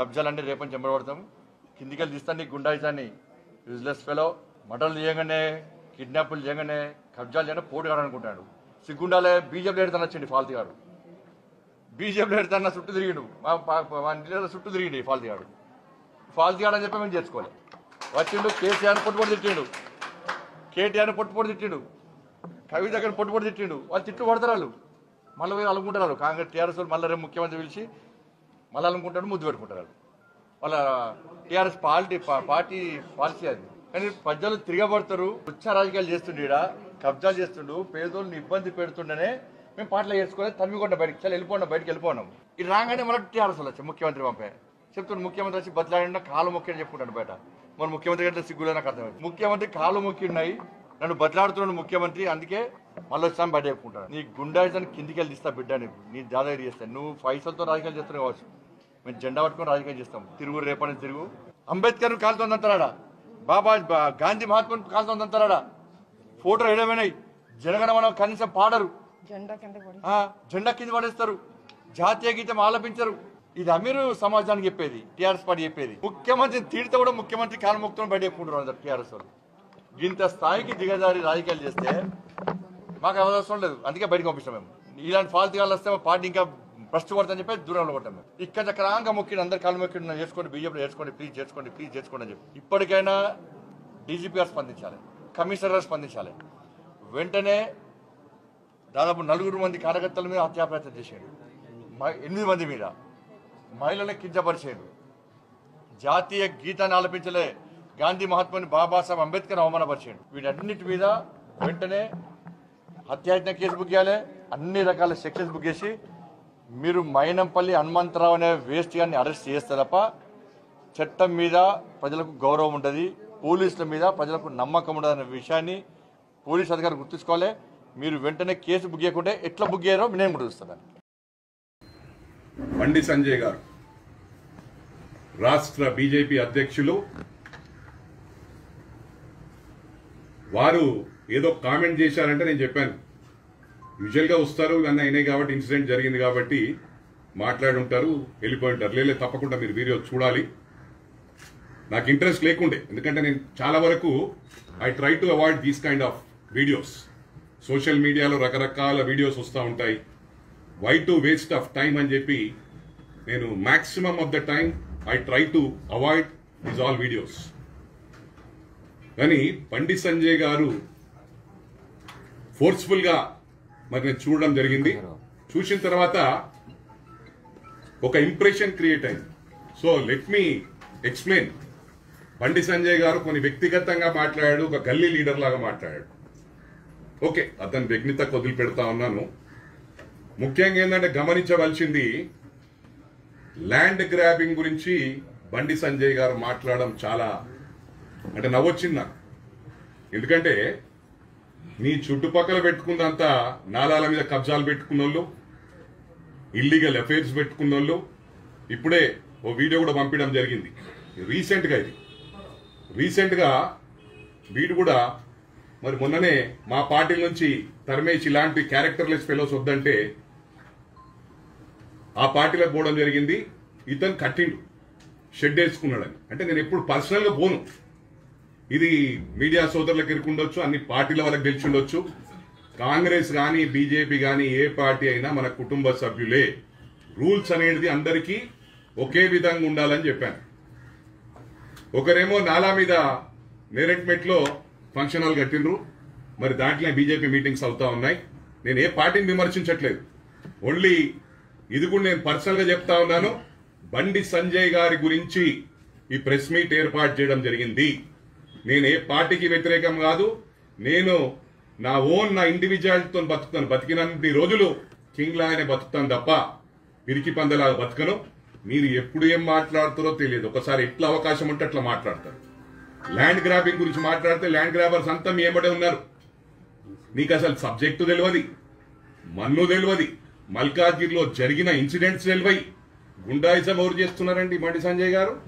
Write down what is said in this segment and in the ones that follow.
కబ్జాలన్నీ రేపని చెంబడబడతాం కిందికెళ్ళి తీస్తాను నీ గుండాయిసాన్ని useless fellow మటన్లు చేయగానే కిడ్నాపులు చేయగానే కబ్జాలు చేయగానే పోటీ కాడనుకుంటాడు సిగ్గుండాలే బీజేపీ ఎడతాను వచ్చింది ఫాల్తీ గారు బీజేపీ ఎడతాన్న చుట్టూ తిరిగిండు. మా పా- మా ఇంటి చుట్టూ తిరిగిండు ఈ ఫాల్తీ గాడు. ఫాల్తీ అని చెప్పి మేము చేసుకోవాలి. వచ్చిండు కేసీఆర్ పొట్టు తిట్టిండు. కేటీఆర్ పొట్టు తిట్టిండు. కవిత దగ్గర పొట్టు తిట్టిండు. వాళ్ళు తిట్టు పడతారు వాళ్ళు. మళ్ళీ పోయి అనుకుంటారు వాళ్ళు. కాంగ్రెస్ టీఆర్ఎస్ వాళ్ళు మళ్ళీ రేపు ముఖ్యమంత్రి పిలిచి మళ్ళీ అనుకుంటాడు ముద్దు పెట్టుకుంటారు వాళ్ళ టీఆర్ఎస్ పార్టీ పార్టీ పాలసీ అది. కానీ ప్రజలు తిరగబడతారు ఉచ్చ రాజకీయాలు చేస్తుండే కబ్జాలు చేస్తుండు పేదోళ్ళని ఇబ్బంది పెడుతుండనే మేము పాటలు వేసుకోవాలి తమ్మికొండ బయటికి చాలా వెళ్ళిపోండి బయటికి వెళ్ళిపోయినాం ఇది రాగానే మళ్ళీ టీఆర్ఎస్ వచ్చి ముఖ్యమంత్రి పంపే. చెప్తున్నాడు ముఖ్యమంత్రి వచ్చి బతలాడినా కాలు మొక్కి అని బయట. మన ముఖ్యమంత్రి గంటే సిగ్గులో నాకు అర్థమైంది ముఖ్యమంత్రి కాలు మొక్కి ఉన్నాయి నన్ను బతలాడుతున్నాడు ముఖ్యమంత్రి అందుకే మళ్ళీ వచ్చాను బయట చెప్పుకుంటాను నీ గుండాయిజాన్ని కిందికి వెళ్ళి తీస్తా బిడ్డ నీకు నీ దాదాగిరి చేస్తాను నువ్వు పైసలతో రాజకీయాలు చేస్తున్నావు కావచ్చు. మేము జెండా పట్టుకొని రాజకీయం చేస్తాం. తిరుగు రేపని తిరుగు. అంబేద్కర్ కాలుతోందంటారా బాబా గాంధీ మహాత్ముని కాలుతోందంటారా ఫోటో ఎడమైనాయి జనగణమన కనీసం పాడరు. జెండా కింద పడి. ఆ, జెండా కింద పడేస్తారు. జాతీయ గీతం ఆలపించరు. ఇది అమీరు సమాజానికి చెప్పేది టీఆర్ఎస్ పార్టీ చెప్పేది. ముఖ్యమంత్రి తీడితే కూడా ముఖ్యమంత్రి కాలముక్తం బయట చెప్పుకుంటున్నారు అందరు టీఆర్ఎస్ వాళ్ళు. ఇంత స్థాయికి దిగజారి రాజకీయాలు చేస్తే మాకు అవసరం లేదు. అందుకే బయటకు పంపిస్తాం మేము. ఇలాంటి ఫాల్తీ వాళ్ళు వస్తే మా పార్టీ ఇంకా భ్రష్టు పడుతుందని చెప్పి దూరంలో కొట్టాం మేము. ఇక్కడ చక్రాంగా మొక్కిన అందరు కాలు మొక్కిన చేసుకోండి బీజేపీ చేసుకోండి ప్లీజ్ చేసుకోండి ప్లీజ్ చేసుకోండి అని చెప్పి. ఇప్పటికైనా డీజీపీ గారు స్పందించాలి కమిషనర్ గారు స్పందించాలి. వెంటనే దాదాపు నలుగురు మంది కార్యకర్తల మీద హత్యాప్రయత్నం చేశాడు. ఎనిమిది మంది మీద. మహిళలను కించపరిచాడు. జాతీయ గీతాన్ని ఆలపించలే గాంధీ మహాత్ముని బాబాసాహెబ్ అంబేద్కర్ అవమానపరిచాడు. వీటన్నిటి మీద వెంటనే హత్యాయత్న కేసు బుక్ చేయాలి అన్ని రకాల సెక్షన్స్ బుక్ చేసి మీరు మైనంపల్లి హనుమంతరావు అనే వేస్ట్ గారిని అరెస్ట్ చేస్తే తప్ప చట్టం మీద ప్రజలకు గౌరవం ఉంటుంది పోలీసుల మీద ప్రజలకు నమ్మకం ఉండదు అనే విషయాన్ని పోలీస్ అధికారులు గుర్తుంచుకోవాలి. మీరు వెంటనే కేసు బుక్ చేయకుంటే ఎట్లా బుక్ చేయారో నేను గుర్తిస్తాను బండి సంజయ్ గారు రాష్ట్ర బీజేపీ అధ్యక్షులు వారు ఏదో కామెంట్ చేశారంటే నేను చెప్పాను. యూజువల్గా వస్తారు ఇవన్నీ అయినాయి కాబట్టి ఇన్సిడెంట్ జరిగింది కాబట్టి మాట్లాడి ఉంటారు వెళ్ళిపోయి ఉంటారు లేలే తప్పకుండా మీరు వీడియో చూడాలి. నాకు ఇంట్రెస్ట్ లేకుండే. ఎందుకంటే నేను చాలా వరకు I try to avoid these kind of videos social మీడియాలో రకరకాల వీడియోస్ వస్తూ ఉంటాయి. Why to waste of time అని చెప్పి నేను maximum of the time I try to avoid these all videos కానీ బండి సంజయ్ గారు ఫోర్స్ఫుల్గా మరి నేను చూడడం జరిగింది. చూసిన తర్వాత ఒక ఇంప్రెషన్ క్రియేట్ అయింది. So let me explain Bandi Sanjay garu కొన్ని వ్యక్తిగతంగా మాట్లాడాడు ఒక గల్లీ లీడర్ లాగా మాట్లాడాడు. ఓకే అతని వ్యగ్నిత వదిలి పెడతా ఉన్నాను. ముఖ్యంగా ఏంటంటే గమనించవలసింది ల్యాండ్ గ్రాబింగ్ గురించి బండి సంజయ్ గారు మాట్లాడడం చాలా అంటే నవ్వొచ్చింది నాకు. ఎందుకంటే నీ చుట్టుపక్కల పెట్టుకున్నంత నాలాల మీద కబ్జాలు పెట్టుకున్న వాళ్ళు ఇల్లీగల్ అఫైర్స్ పెట్టుకున్న వాళ్ళు ఇప్పుడే ఓ వీడియో కూడా పంపించడం జరిగింది. రీసెంట్గా ఇది. రీసెంట్గా వీడు కూడా మరి మొన్ననే మా పార్టీ నుంచి తరమేసి ఇలాంటి క్యారెక్టర్లెస్ ఫెలోస్ వద్దంటే ఆ పార్టీలో పోవడం జరిగింది. ఇతను కట్టిండు. షెడ్ వేసుకున్నాడని. అంటే నేను ఎప్పుడు పర్సనల్గా పోను. ఇది మీడియా సోదరులకు ఇరుకుండొచ్చు అన్ని పార్టీల వాళ్ళకి గెలిచి ఉండొచ్చు కాంగ్రెస్ కానీ బీజేపీ కానీ ఏ పార్టీ అయినా మన కుటుంబ సభ్యులే. రూల్స్ అనేది అందరికీ ఒకే విధంగా ఉండాలని చెప్పాను. ఒకరేమో నాలా మీద నేరెట్మెట్లో ఫంక్షన్ హాల్ కట్టిండ్రు. మరి దాంట్లో బీజేపీ మీటింగ్స్ అవుతా ఉన్నాయి. నేను ఏ పార్టీని విమర్శించట్లేదు. ఓన్లీ ఇది కూడా నేను పర్సనల్గా చెప్తా ఉన్నాను. బండి సంజయ్ గారి గురించి ఈ ప్రెస్ మీట్ ఏర్పాటు చేయడం జరిగింది. నేను ఏ పార్టీకి వ్యతిరేకం కాదు నేను నా ఓన్ నా ఇండివిజువాలిటీతో బతుకుతాను. బతికినన్ని రోజులు కింగ్ లాగానే బతుకుతాను తప్ప పిరికి పందలాగా బతకను. మీరు ఎప్పుడు ఏం మాట్లాడుతారో తెలియదు. ఒకసారి ఎట్లా అవకాశం ఉంటే అట్లా మాట్లాడతారు. ల్యాండ్ గ్రాబింగ్ గురించి మాట్లాడితే ల్యాండ్ గ్రాబర్స్ అంతా మీ ఏమటే ఉన్నారు. నీకు అసలు సబ్జెక్టు తెలియదు మన్ను తెలియదు మల్కాజ్గిరిలో జరిగిన ఇన్సిడెంట్స్ తెలివై గుండాయిజం ఎవరు చేస్తున్నారండి మండి సంజయ్ గారు?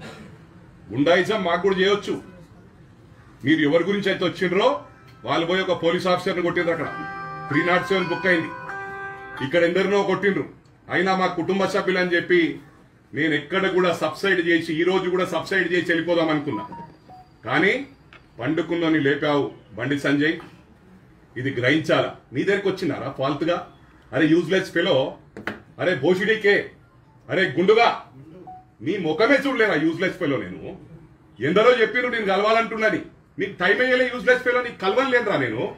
గుండాయిజం మాకు కూడా చేయొచ్చు. మీరు ఎవరి గురించి అయితే వచ్చిండ్రో వాళ్ళు పోయి ఒక పోలీస్ ఆఫీసర్ని కొట్టిండ్రు అక్కడ. త్రీ నాట్ సెవెన్ బుక్ అయింది. ఇక్కడ ఎందరినో కొట్టిండ్రు. అయినా మా కుటుంబ సభ్యులు అని చెప్పి నేను ఎక్కడ కూడా సబ్సైడ్ చేసి ఈ రోజు కూడా సబ్సైడ్ చేసి వెళ్ళిపోదాం అనుకున్నా. కానీ పండుకున్నని లేపావు బండి సంజయ్. ఇది గ్రహించాలా? నీ దగ్గరికి వచ్చినారా? ఫాల్తుగా? అరే యూజ్లెస్ ఫెలో అరే భోషుడికే అరే గుండుగా? నీ ముఖమే చూడలేరా యూజ్లెస్ ఫెలో నేను? ఎందరో చెప్పిండ్రు నేను కలవాలంటున్నది. మీకు టైం అయ్యేలా యూజ్లెస్ ఫెయిల్ నీకు కలవలేదురా నేను.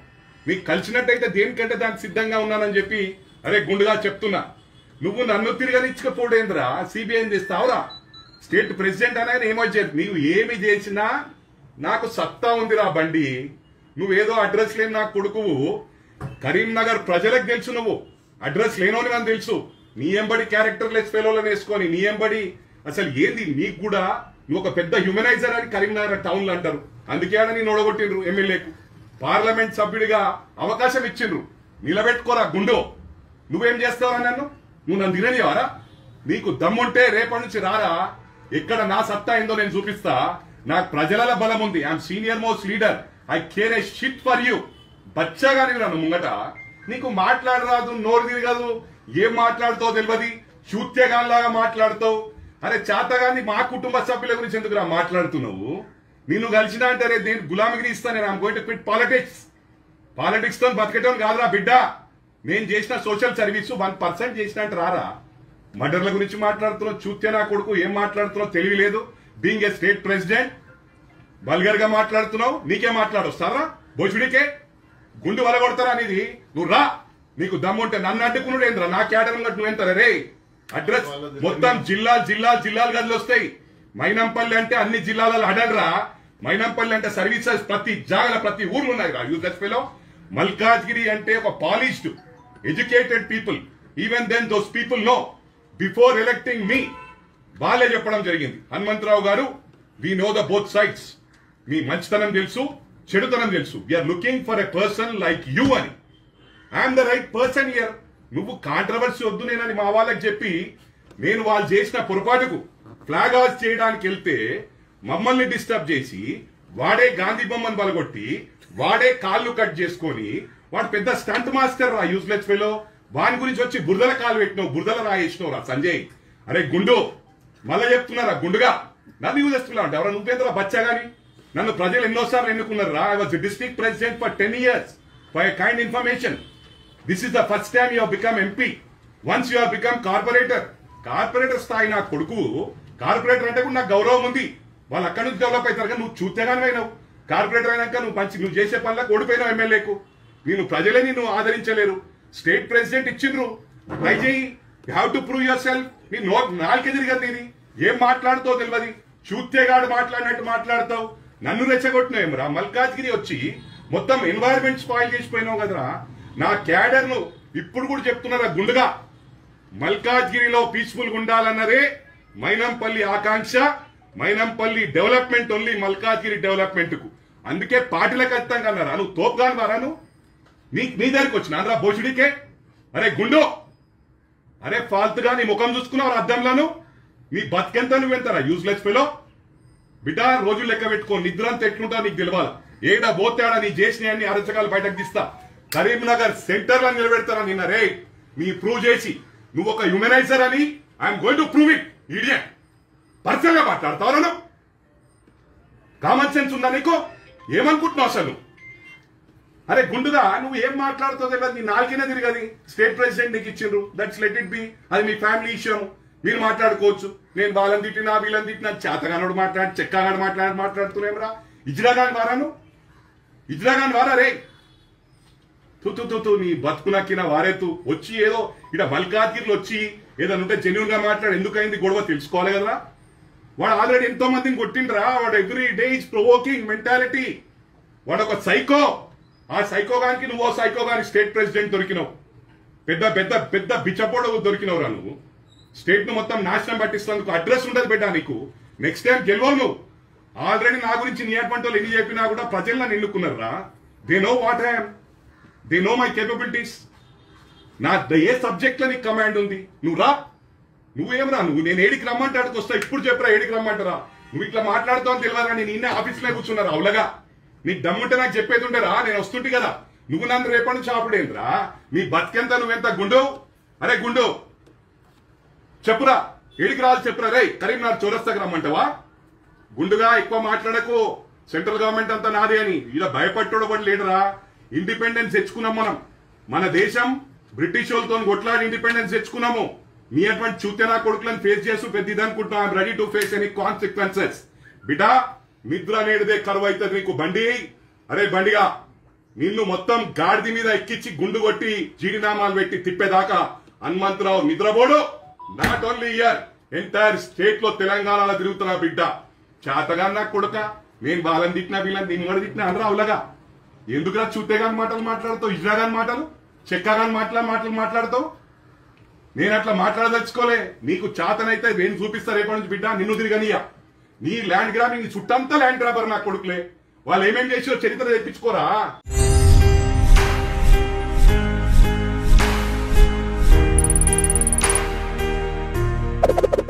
మీకు కలిసినట్టయితే దేనికంటే దానికి సిద్ధంగా ఉన్నానని చెప్పి అరే గుండుగా చెప్తున్నా. నువ్వు నన్ను తిరగనిచ్చకపోడేంద్రా? సిబిఐని తెస్తావురా? స్టేట్ ప్రెసిడెంట్ అనేది ఏమొచ్చేది నీవు ఏమి చేసినా నాకు సత్తా ఉందిరా బండి. నువ్వేదో అడ్రస్ లేని నా కొడుకువు కరీంనగర్ ప్రజలకు తెలుసు నువ్వు. అడ్రస్ లేనోని అని తెలుసు. నీ ఎంబడి క్యారెక్టర్ లెస్ ఫెలోలను వేసుకొని నీ ఎంబడి అసలు ఏంది? నీకు కూడా నువ్వు ఒక పెద్ద హ్యూమనైజర్ అని కరీంనగర్ టౌన్లు అంటారు. అందుకే అని నేను ఓడగొట్టిండ్రు ఎమ్మెల్యేకు. పార్లమెంట్ సభ్యుడిగా అవకాశం ఇచ్చిండ్రు. నిలబెట్టుకోరా గుండో. నువ్వేం చేస్తావా నన్ను? నువ్వు నన్ను తిననివారా నీకు దమ్ముంటే రేపటి నుంచి రారా? ఎక్కడ నా సత్తా ఏందో నేను చూపిస్తా. నాకు ప్రజల బలం ఉంది. I'm senior most leader I care a shit for you బచ్చాగా నన్ను ముంగట. నీకు మాట్లాడరాదు నోరు తిరగదు. ఏం మాట్లాడుతావు తెలియదు చూత్యగాన్లాగా మాట్లాడతావు. అరే చాతగాని మా కుటుంబ సభ్యుల గురించి ఎందుకురా మాట్లాడుతున్నావు? నిన్ను కలిసినా అంటే రే దేని గులామిగిరి ఇస్తాను నేను ఐమ్ క్విట్ పాలిటిక్స్ పాలిటిక్స్తో బతకటం కాదురా బిడ్డ. నేను చేసిన సోషల్ సర్వీస్ వన్ పర్సెంట్ చేసిన అంటే రారా? మర్డర్ల గురించి మాట్లాడుతున్నావు చూత్య నా కొడుకు ఏం మాట్లాడుతున్నావు తెలివి లేదు. బీయింగ్ ఏ స్టేట్ ప్రెసిడెంట్ బల్గర్గా మాట్లాడుతున్నావు నీకే మాట్లాడొస్తారా భోజుడికే? గుండు వలగొడతారా అనేది నువ్వు రా. నీకు దమ్ముంటే నన్ను అడ్డుకున్నాడు ఏంద్రా నా కేటరం నువ్వు ఎంత రే? అడ్రస్ మొత్తం జిల్లాలు జిల్లాలు జిల్లాలు గదులు వస్తాయి. మైనంపల్లి అంటే అన్ని జిల్లాలలో అడలరా మైనంపల్లి అంటే సర్వీసెస్ ప్రతి జాగల ప్రతి ఊర్లు ఉన్నాయి రా. యూజెస్లో మల్కాజ్గిరి అంటే ఒక polished educated people. Even then those people know before electing me వాళ్ళే చెప్పడం జరిగింది. Hanumantharao garu we know the both sides మీ మంచితనం తెలుసు చెడుతనం తెలుసు. We are looking for a person like you అని I'm the right person here నువ్వు controversy వద్దు నేనని మా వాళ్ళకి చెప్పి నేను వాళ్ళు చేసిన పొరపాటుకు ఫ్లాగ్ హాస్ చేయడానికి వెళ్తే మమ్మల్ని డిస్టర్బ్ చేసి వాడే గాంధీ బొమ్మను బలగొట్టి వాడే కాళ్ళు కట్ చేసుకొని వాడు పెద్ద స్టంట్ మాస్టర్ రా యూస్లెస్ ఫెలో వాని గురించి వచ్చి బురదల కాలు పెట్టినావు బురదల రాయేసినావు రా సంజయ్. అరే గుండు మళ్ళా చెప్తున్నారా గుండుగా? నన్ను యూజ్ చేస్తున్నావు అంటే ఎవరా నువ్వేంద్రా బచ్చా గాని? నన్ను ప్రజలు ఎన్నోసార్లు ఎన్నుకున్నారు రా I was district president for ten years for kind information this is the first time you become MP once you become corporator corporator స్థాయి నా కొడుకు కార్పొరేటర్ అంటే కూడా నాకు గౌరవం ఉంది. వాళ్ళు అక్కడి నుంచి డెవలప్ అవుతారు కానీ నువ్వు చూస్తేగానే అయినావు. కార్పొరేటర్ అయినాక నువ్వు మంచి నువ్వు చేసే పనులకు ఓడిపోయినావు ఎమ్మెల్యేకు. నేను ప్రజలే నిన్ను ఆదరించలేరు. స్టేట్ ప్రెసిడెంట్ ఇచ్చిండ్రు. ట్రై చేయి you have to prove yourself నీ నో నాలుకే తిరిగదు ఇది ఏం మాట్లాడుతావు తెలియదు చూత్తేగాడు మాట్లాడినట్టు మాట్లాడతావు. నన్ను రెచ్చగొట్టినావు రా మల్కాజ్గిరి వచ్చి మొత్తం ఎన్వైరన్మెంట్ స్పాయిల్ చేసిపోయినావు కదరా. నా క్యాడర్ను ఇప్పుడు కూడా చెప్తున్నారా గుండుగా? మల్కాజ్గిరిలో పీస్ఫుల్గా ఉండాలన్నదే మైనంపల్లి ఆకాంక్ష మైనంపల్లి డెవలప్మెంట్ ఓన్లీ మల్కాజ్గిరి డెవలప్మెంట్కు అందుకే పార్టీలకు ఖచ్చితంగా అన్నారా? నువ్వు తోపుగాను వారాను నీ మీ దగ్గరికి వచ్చిన ఆంధ్ర భోషుడికే? అరే గుండు! అరే ఫాల్తుగా నీ ముఖం చూసుకున్నావు అద్దంలోను? నీ బతికెంత నువ్వెంతరా యూజ్లెస్ ఫెలో బిడ్డ రోజు లెక్క పెట్టుకో. నిద్ర అంతా ఎట్లుంటా నీకు తెలియాలి ఏడా పోతాడా నీ చేసినాయన్ని అరచకాలు బయటకు తీస్తా. కరీంనగర్ సెంటర్లో నిలబెడతారా నిన్న? రే మీ ప్రూవ్ చేసి. నువ్వు ఒక హ్యూమనైజర్ అని I'm going to prove it idiot. పర్సనల్గా మాట్లాడతావు నువ్వు కామన్ సెన్స్ ఉందా నీకు? ఏమనుకుంటున్నావు అసలు? అరే గుండుగా నువ్వు ఏం మాట్లాడుతావు తెలియదు. నీ నాలుగినే తిరిగది. స్టేట్ ప్రెసిడెంట్ నీకు ఇచ్చిండ్రు. దట్స్ లెట్ ఇట్ బి అది మీ ఫ్యామిలీ ఇష్యూ. మీరు మాట్లాడుకోవచ్చు. నేను వాళ్ళని తిట్టినా వీళ్ళని తిట్టినా చేతగానోడు మాట్లాడి చెక్కగాడు మాట్లాడి మాట్లాడుతున్నాం ఇజ్రాగాని వారాను ఇజ్రాగాని వారా రే? తు తు నీ బతుకునక్కిన వారేతు వచ్చి ఏదో ఇక్కడ మల్కాజ్గిరిలో వచ్చి ఏదైనా ఉంటే జెన్యున్గా మాట్లాడి. ఎందుకైంది గొడవ తెలుసుకోవాలి కదా వాడు ఆల్రెడీ ఎంతో మందిని కొట్టిండ్రా. వాడు every day is provoking mentality వాడు ఒక సైకో ఆ సైకోగానికి నువ్వు సైకో స్టేట్ ప్రెసిడెంట్ దొరికినావు. పెద్ద పెద్ద పెద్ద బిచ్చపోడవు దొరికినవురా నువ్వు. స్టేట్ను మొత్తం నాశనం పట్టిస్తున్నందుకు అడ్రస్ ఉండదు బిడ్డ నీకు. నెక్స్ట్ టైం గెలవవు నువ్వు. ఆల్రెడీ నా గురించి నీ అటువంటి ఎన్ని చెప్పినా కూడా ప్రజలు నన్ను ఎన్నుకున్నారా they know what I'm they know my capabilities నా ద- ఏ సబ్జెక్ట్లో నీకు కమాండ్ ఉంది? నువ్వు రా. నువ్వేం రా నువ్వు నేను ఏడికి రమ్మంటాడికి వస్తా. ఇప్పుడు చెప్పరా ఏడికి రమ్మంటారా? నువ్వు ఇట్లా మాట్లాడుతావు తెలియదు నేను నిన్న ఆఫీస్లో కూర్చున్నారు? అవులగా నీకు దమ్ముంటే నాకు చెప్పేది ఉండరా. నేను వస్తుంటే కదా. నువ్వు నన్ను రేపటి నుంచి ఆపుడేంద్రా నీ బతికెంత నువ్వెంత గుండు? అరే గుండు. చెప్పురా. ఏడికి రావాలి చెప్పరా? రే కరీంనగర్ చౌరస్తాకి రమ్మంటావా? గుండుగా ఎక్కువ మాట్లాడకు. సెంట్రల్ గవర్నమెంట్ అంతా నాదే అని. ఇలా భయపట్టుకోవడం కూడా లేడరా. ఇండిపెండెన్స్ తెచ్చుకున్నాం మనం. మన దేశం బ్రిటిష్ వాళ్ళతో కొట్లాడి ఇండిపెండెన్స్ తెచ్చుకున్నాము. మీ అటువంటి చూతెనా కొడుకులను ఫేస్ చేస్తూ పెద్ద ఇది ready to face any consequences beta నిద్ర నేడిదే కరువు అవుతుంది నీకు బండి. అరే బండిగా నిన్ను మొత్తం గాడిది మీద ఎక్కించి గుండు కొట్టి జీడినామాలు పెట్టి తిప్పేదాకా హనుమంతరావు నిద్రపోడు. నాట్ ఓన్లీ ఇయర్ ఎంటైర్ స్టేట్లో తెలంగాణలో తిరుగుతున్నా బిడ్డ. చేతగా నాకు కొడుక నేను వాళ్ళని తిట్టినా వీళ్ళని దీన్ని కూడా తిట్టినా అందరూ అవులగా ఎందుకురా చూతే కాని మాటలు మాట్లాడతావు? ఇజ్రా కాని మాటలు? చెక్కా కాని మాటలా మాటలు మాట్లాడతావు? నేను అట్లా మాట్లాడదలుచుకోలే. నీకు చాతనైతే నేను చూపిస్తా రేపటి నుంచి బిడ్డ? నిన్ను తిరిగనియా? నీ ల్యాండ్ గ్రాబింగ్ నీ చుట్టంతా ల్యాండ్ గ్రాబర్ నా కొడుకులే. వాళ్ళు ఏమేం చేసిరో చరిత్ర తెప్పించుకోరా? you